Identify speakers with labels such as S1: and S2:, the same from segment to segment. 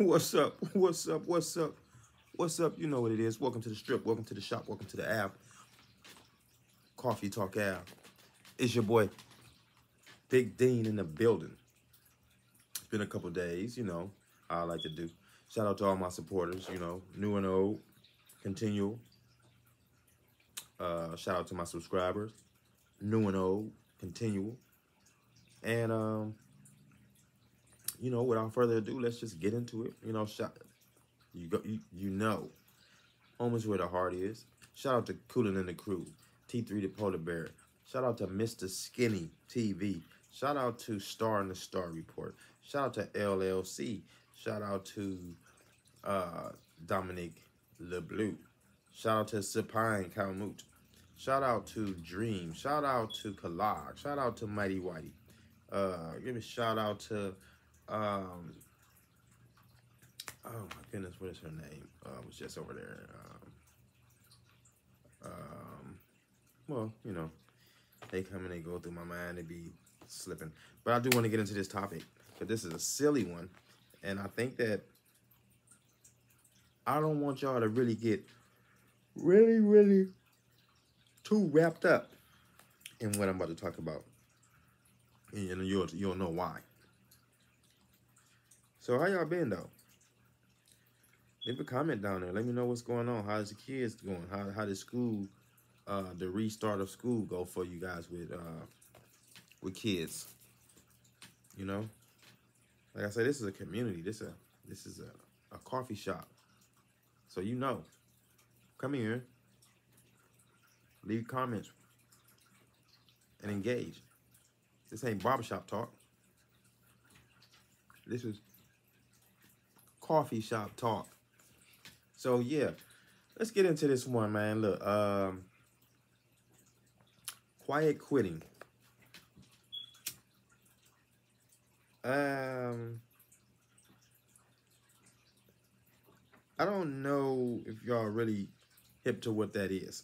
S1: What's up? What's up? What's up? What's up? You know what it is. Welcome to the strip. Welcome to the shop. Welcome to the app. Coffee Talk app. It's your boy, Big Dean in the building. It's been a couple days, you know, I like to do. Shout out to all my supporters, you know, new and old, continual. Uh, shout out to my subscribers, new and old, continual. And um, you know, without further ado, let's just get into it. You know, shout, you go, you, you know, home is where the heart is. Shout out to Koolin and the Krew, T3 the Polar Bear. Shout out to Mr. Skinny TV. Shout out to Star and the Star Report. Shout out to LLC. Shout out to uh, Dominic Le Blu. Shout out to Supine Kalumut. Shout out to Dream. Shout out to Kalag. Shout out to Mighty Whitey. Uh, give a shout out to um, oh my goodness, what is her name? Uh, was just over there. Um, um, well, you know, they come and they go through my mind. They be slipping. But I do want to get into this topic. But this is a silly one. And I think that I don't want y'all to really get really, really too wrapped up in what I'm about to talk about. And you'll, you'll know why. So how y'all been though? Leave a comment down there. Let me know what's going on. How's the kids going? How how did school, uh, the restart of school go for you guys with uh, with kids? You know, like I said, this is a community. This a this is a, a coffee shop. So you know, come here, leave comments, and engage. This ain't barbershop talk. This is coffee shop talk. So yeah, let's get into this one, man. Look, um, quiet quitting. Um, I don't know if y'all really hip to what that is.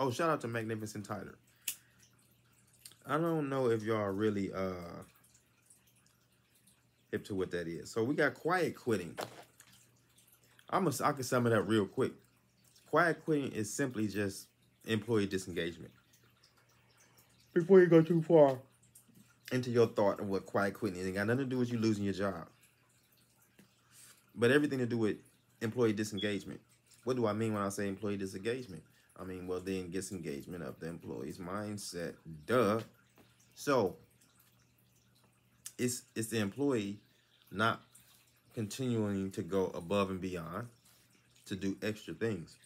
S1: Oh, shout out to Magnificent Tyler. I don't know if y'all really uh hip to what that is. So we got quiet quitting. I'm a, I can sum it up real quick. Quiet quitting is simply just employee disengagement. Before you go too far into your thought of what quiet quitting is, it got nothing to do with you losing your job. But everything to do with employee disengagement. What do I mean when I say employee disengagement? I mean, well, then disengagement of the employee's mindset. Duh. So, it's it's the employee not continuing to go above and beyond to do extra things.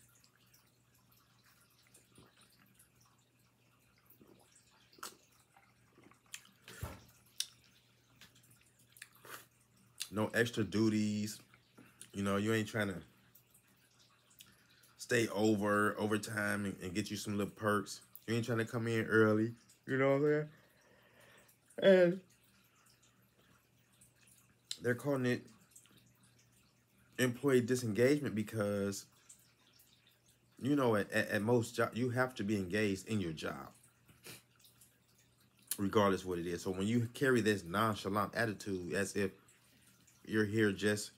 S1: No extra duties. You know, you ain't trying to stay over overtime and, and get you some little perks. You ain't trying to come in early. You know what I'm saying? And they're calling it employee disengagement because you know at, at most job you have to be engaged in your job regardless what it is. So when you carry this nonchalant attitude as if you're here just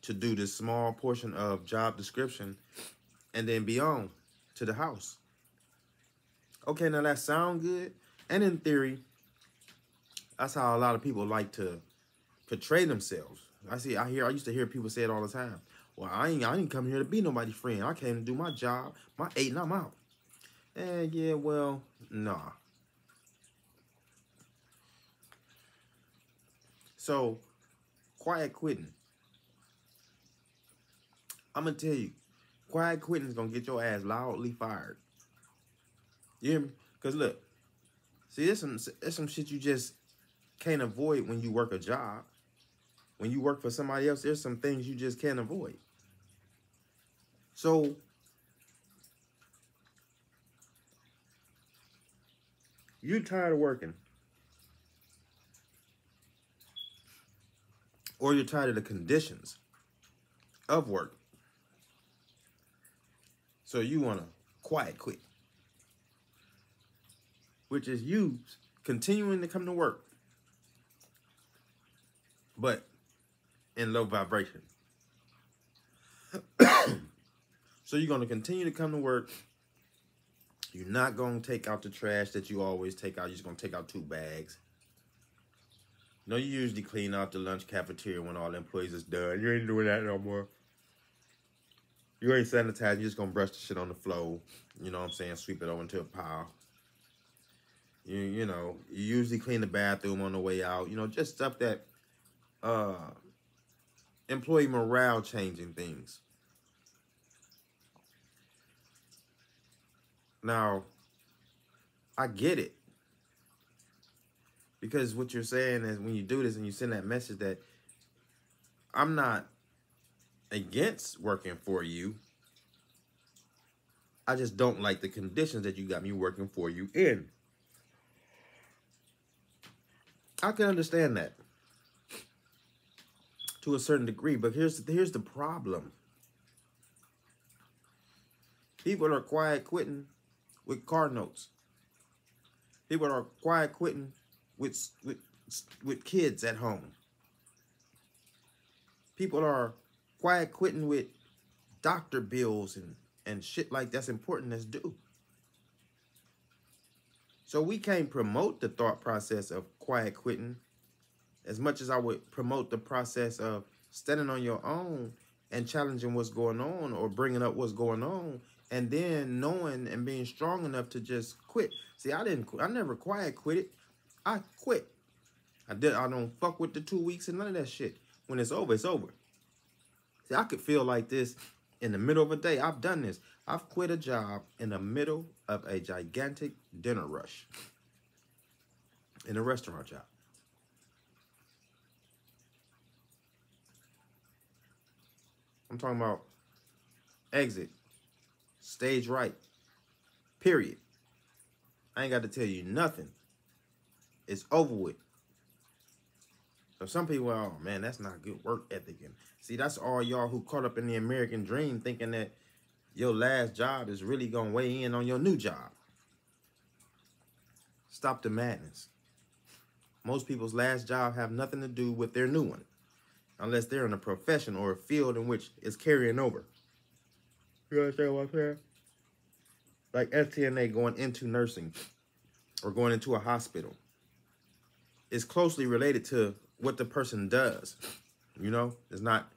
S1: to do this small portion of job description and then beyond to the house. Okay now that sound good. And in theory that's how a lot of people like to portray themselves. I see, I hear, I used to hear people say it all the time. Well, I ain't, I didn't come here to be nobody's friend. I came to do my job, my eight, and I'm out. And yeah, well, nah. So, quiet quitting. I'm gonna tell you, quiet quitting is gonna get your ass loudly fired. You hear me? Cause look, see, there's some, there's some shit you just can't avoid when you work a job when you work for somebody else, there's some things you just can't avoid. So you're tired of working. Or you're tired of the conditions of work. So you want to quiet quit. Which is you continuing to come to work. But in low vibration. so you're going to continue to come to work. You're not going to take out the trash that you always take out. You're just going to take out two bags. You No, you usually clean out the lunch cafeteria when all the employees is done. You ain't doing that no more. You ain't sanitizing. You're just going to brush the shit on the floor. You know what I'm saying? Sweep it over into a pile. You, you know, you usually clean the bathroom on the way out. You know, just stuff that uh, employee morale changing things. Now, I get it. Because what you're saying is when you do this and you send that message that I'm not against working for you. I just don't like the conditions that you got me working for you in. I can understand that to a certain degree, but here's here's the problem. People are quiet quitting with car notes. People are quiet quitting with with with kids at home. People are quiet quitting with doctor bills and and shit like that's important as due. So we can't promote the thought process of quiet quitting as much as I would promote the process of standing on your own and challenging what's going on or bringing up what's going on and then knowing and being strong enough to just quit. See, I didn't I never quiet quit it. I quit. I did I don't fuck with the 2 weeks and none of that shit. When it's over, it's over. See, I could feel like this in the middle of a day. I've done this. I've quit a job in the middle of a gigantic dinner rush in a restaurant job. Talking about exit, stage right, period. I ain't got to tell you nothing. It's over with. So some people, oh man, that's not good work ethic. And see, that's all y'all who caught up in the American dream thinking that your last job is really going to weigh in on your new job. Stop the madness. Most people's last job have nothing to do with their new one, unless they're in a profession or a field in which it's carrying over. You understand what I'm saying? Like STNA going into nursing or going into a hospital is closely related to what the person does. You know, it's not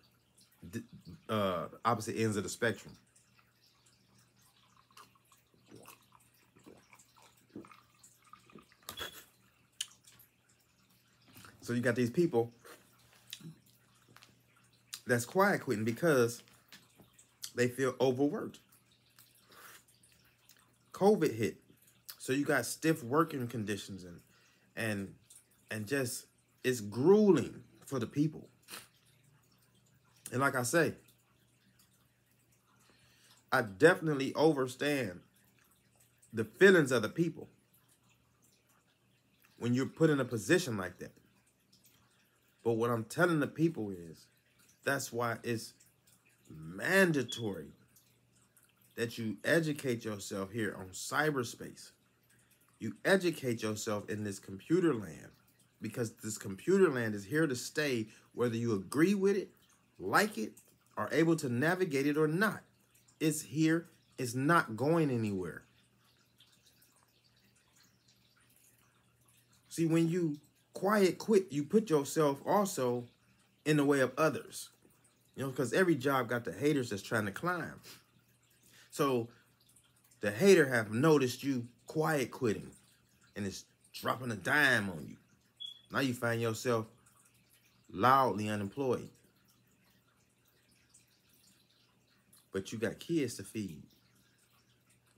S1: uh, opposite ends of the spectrum. So you got these people that's quiet quitting because they feel overworked. COVID hit. So you got stiff working conditions and and and just it's grueling for the people. And like I say, I definitely understand the feelings of the people when you're put in a position like that. But what I'm telling the people is that's why it's mandatory that you educate yourself here on cyberspace. You educate yourself in this computer land because this computer land is here to stay whether you agree with it, like it, are able to navigate it or not. It's here. It's not going anywhere. See, when you quiet quit, you put yourself also in the way of others. You know, because every job got the haters that's trying to climb. So the hater have noticed you quiet quitting and it's dropping a dime on you. Now you find yourself loudly unemployed. But you got kids to feed.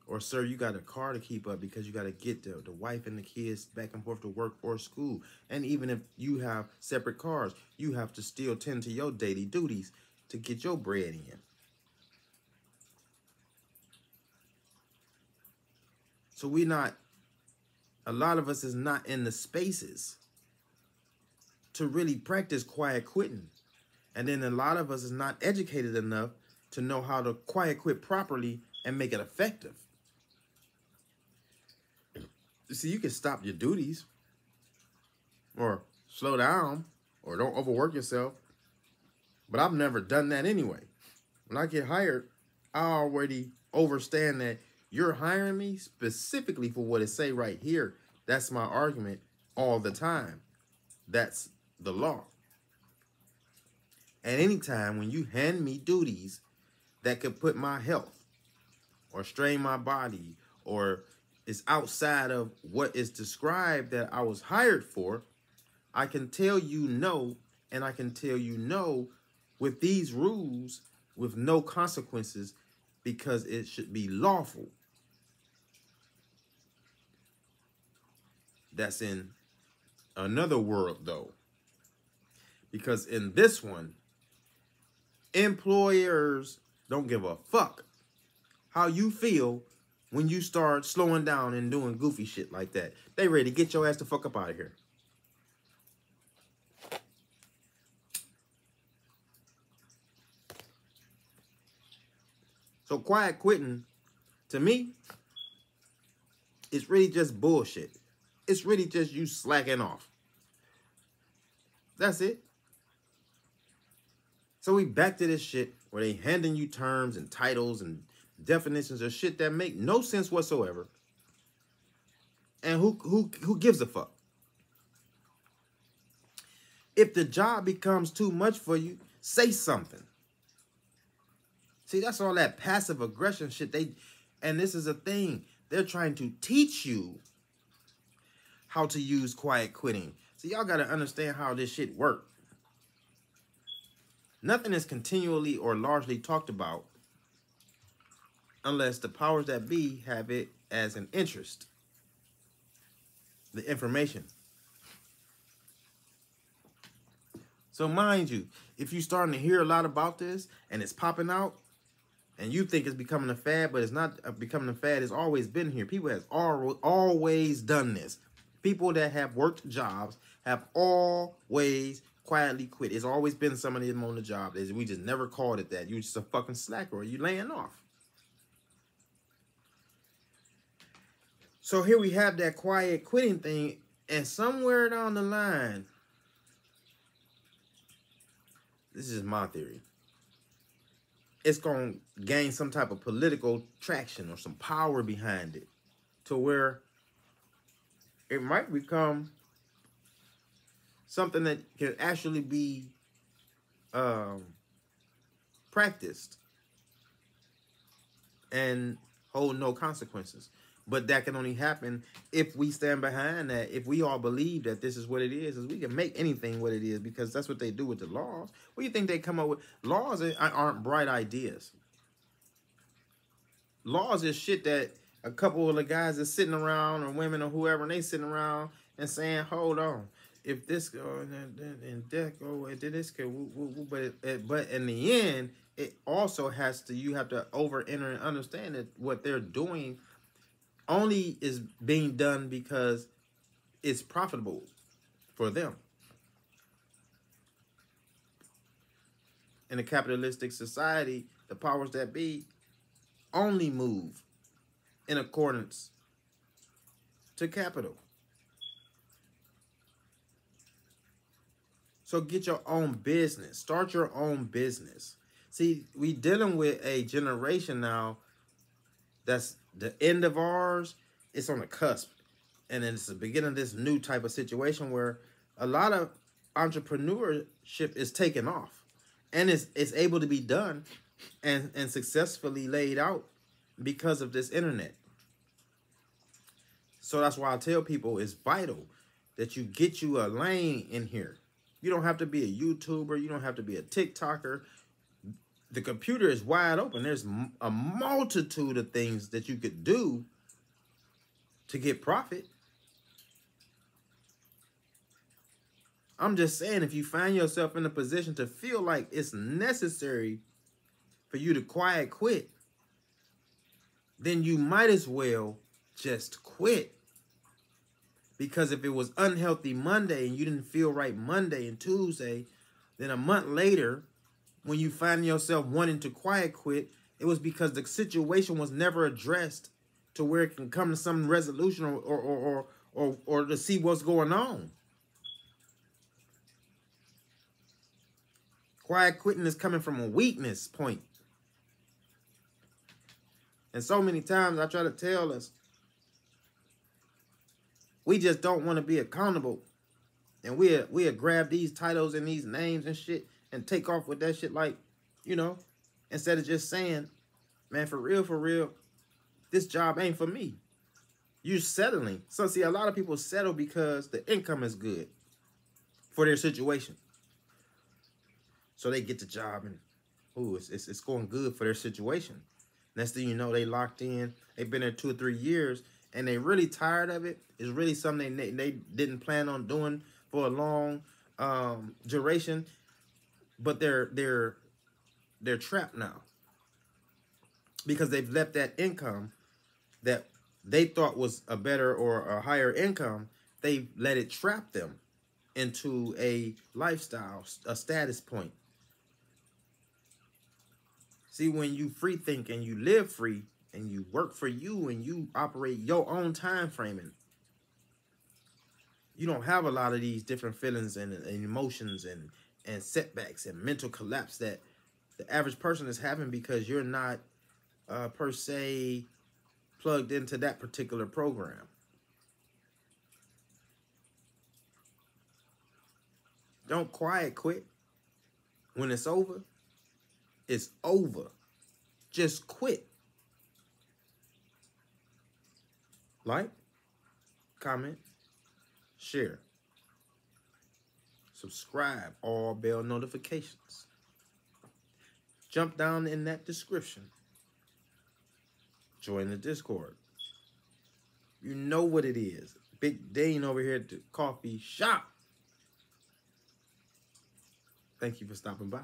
S1: Or, sir, you got a car to keep up because you got to get the, the wife and the kids back and forth to work or school. And even if you have separate cars, you have to still tend to your daily duties to get your bread in. So we not, a lot of us is not in the spaces to really practice quiet quitting. And then a lot of us is not educated enough to know how to quiet quit properly and make it effective. See, you can stop your duties or slow down or don't overwork yourself But I've never done that anyway. When I get hired, I already understand that you're hiring me specifically for what it say right here. That's my argument all the time. That's the law. At any time when you hand me duties that could put my health or strain my body or is outside of what is described that I was hired for, I can tell you no, and I can tell you no with these rules with no consequences because it should be lawful. That's in another world, though. Because in this one, employers don't give a fuck how you feel when you start slowing down and doing goofy shit like that. They ready to get your ass the fuck up out of here. So quiet quitting, to me, it's really just bullshit. It's really just you slacking off. That's it. So we back to this shit where they handing you terms and titles and definitions of shit that make no sense whatsoever. And who who who gives a fuck? If the job becomes too much for you, say something. See, that's all that passive aggression shit. They and this is a thing. They're trying to teach you how to use quiet quitting. So y'all got to understand how this shit work. Nothing is continually or largely talked about unless the powers that be have it as an interest. The information. So mind you, if you're starting to hear a lot about this and it's popping out, and you think it's becoming a fad, but it's not uh, becoming a fad. It's always been here. People has always done this. People that have worked jobs have always quietly quit. It's always been somebody on the job. We just never called it that. You just a fucking slacker or you laying off. So here we have that quiet quitting thing, and somewhere down the line, this is my theory it's going to gain some type of political traction or some power behind it to where it might become something that can actually be um, practiced and hold no consequences. But that can only happen if we stand behind that. If we all believe that this is what it is, is we can make anything what it is because that's what they do with the laws. What do you think they come up with? Laws aren't bright ideas. Laws is shit that a couple of the guys are sitting around or women or whoever, and they sitting around and saying, hold on, if this go and, and that go and this go, but but in the end, it also has to you have to over enter and understand that what they're doing only is being done because it's profitable for them. In a capitalistic society, the powers that be only move in accordance to capital. So get your own business. Start your own business. See, we dealing with a generation now that's the end of ours, it's on the cusp. And then it's the beginning of this new type of situation where a lot of entrepreneurship is taken off and it's, it's able to be done and, and successfully laid out because of this internet. So that's why I tell people it's vital that you get you a lane in here. You don't have to be a YouTuber. You don't have to be a TikToker the computer is wide open. There's a multitude of things that you could do to get profit. I'm just saying, if you find yourself in a position to feel like it's necessary for you to quiet quit, then you might as well just quit. Because if it was unhealthy Monday and you didn't feel right Monday and Tuesday, then a month later, when you find yourself wanting to quiet quit, it was because the situation was never addressed to where it can come to some resolution or or or or, or to see what's going on. Quiet quitting is coming from a weakness point. And so many times I try to tell us, we just don't want to be accountable. And we we grab these titles and these names and shit and take off with that shit like, you know, instead of just saying, man, for real, for real, this job ain't for me. You're settling. So see, a lot of people settle because the income is good for their situation. So they get the job and ooh, it's, it's, it's going good for their situation. Next thing you know, they locked in. They've been there two or three years and they really tired of it. It's really something they, they didn't plan on doing for a long um, duration, but they're they're they're trapped now because they've left that income that they thought was a better or a higher income. They let it trap them into a lifestyle, a status point. See, when you free think and you live free and you work for you and you operate your own time framing, you don't have a lot of these different feelings and, and emotions and, and setbacks and mental collapse that the average person is having because you're not uh, per se plugged into that particular program. Don't quiet quit. When it's over, it's over. Just quit. Like, comment, share, subscribe, all bell notifications. Jump down in that description. Join the Discord. You know what it is. Big Dane over here at the coffee shop. Thank you for stopping by.